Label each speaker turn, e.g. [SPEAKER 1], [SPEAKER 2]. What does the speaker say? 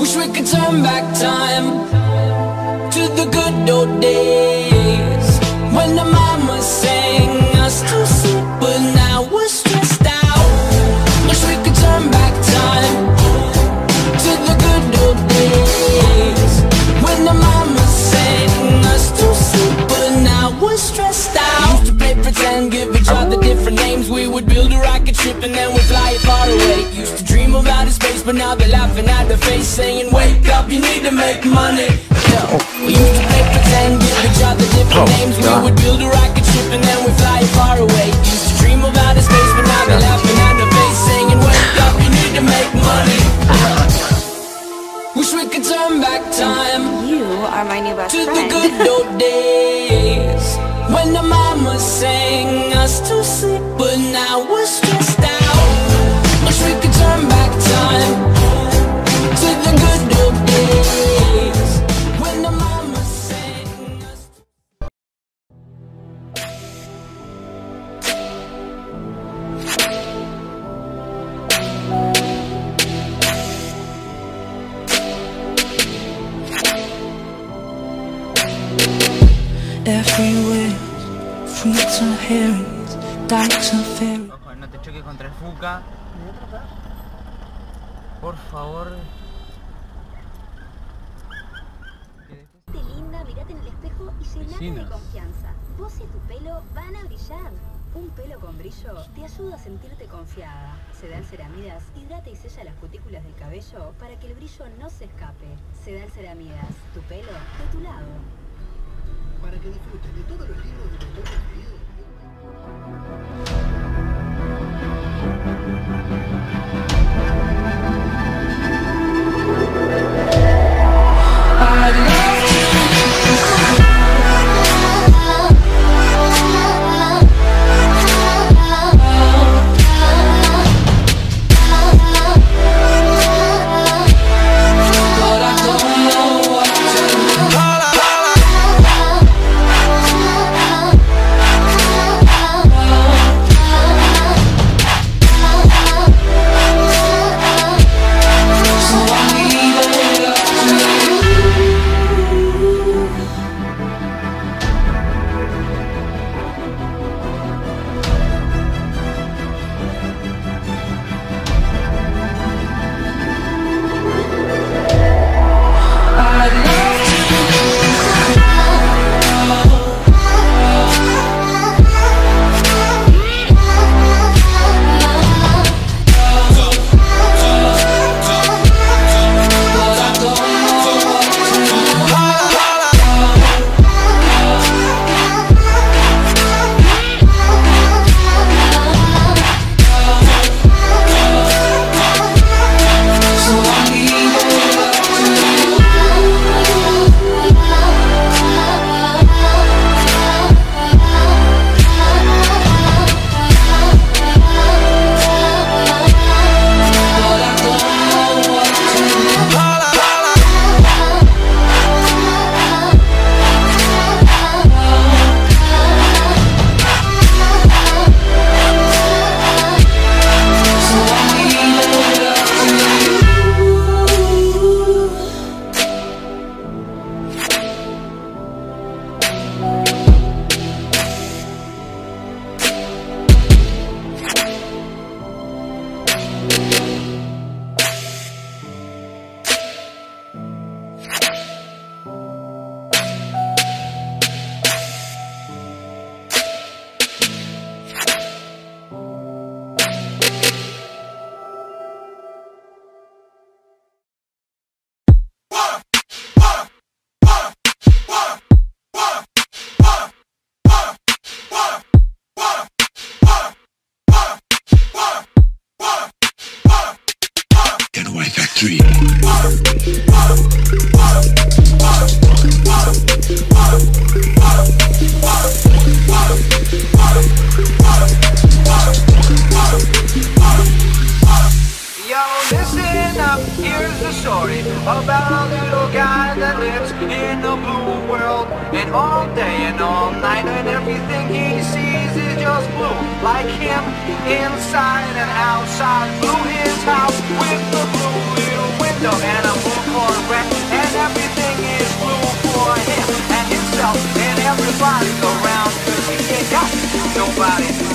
[SPEAKER 1] Wish we could turn back time to the good old days when the mama sang us to sleep, but now we're stressed out. Wish we could turn back time to the good old days when the mama sang us to sleep, but now we're stressed out. Used to play pretend, give each other different names. We would build a rocket ship and then we'd fly it far away. Used to dream of outer space, but now they're laughing at the face, saying, Wake up, you need to make money. Yeah. We used to play pretend, give each other different oh, names. We would build a rocket ship and then we'd fly far away. Used to dream of outer space, but now they're laughing at the face, saying, Wake up, you need to make money. Wish we could turn back time
[SPEAKER 2] You are my new best
[SPEAKER 1] to the
[SPEAKER 2] friend.
[SPEAKER 1] good old days when the mama sang us to sleep, but now we're
[SPEAKER 3] Everywhere, fruits and herrings, dykes and fairies.
[SPEAKER 4] Ojo, no te choques contra el Fuca. Por favor.
[SPEAKER 5] Te linda, mirate en el espejo y llenate de confianza. Vos y tu pelo van a brillar. Un pelo con brillo te ayuda a sentirte confiada. Sedal Ceramidas hidrata y sella las cutículas del cabello para que el brillo no se escape. Sedal Ceramidas, tu pelo de tu lado.
[SPEAKER 6] Para que disfruten de todos los libros de motor referidos.
[SPEAKER 7] Factory.
[SPEAKER 4] Yo, listen up, here's the story about a little guy that lives in a blue world. And all day and all night, and everything he sees is just blue. Like him, inside and outside. Blue his house with the blue no for correct And everything is blue for him and himself And everybody around he ain't got nobody